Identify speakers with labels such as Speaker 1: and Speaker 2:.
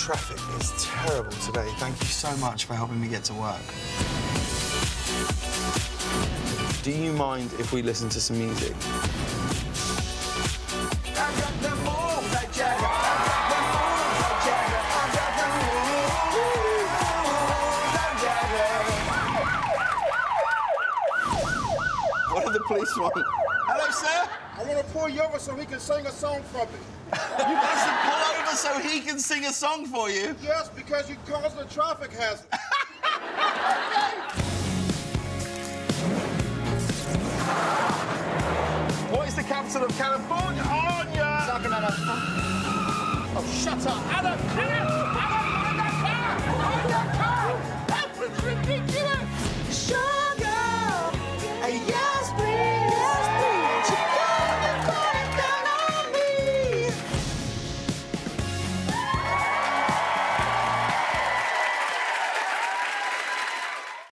Speaker 1: traffic is terrible today. Thank you so much for helping me get to work. Do you mind if we listen to some music? What are the police want? Hello, sir.
Speaker 2: I want to pull you over so he can sing a song for me.
Speaker 1: You want us to pull over so he can sing a song for you?
Speaker 2: Yes, because you caused a traffic hazard.
Speaker 1: What is the capital of California?
Speaker 2: Oh, shut up. Adam, Adam!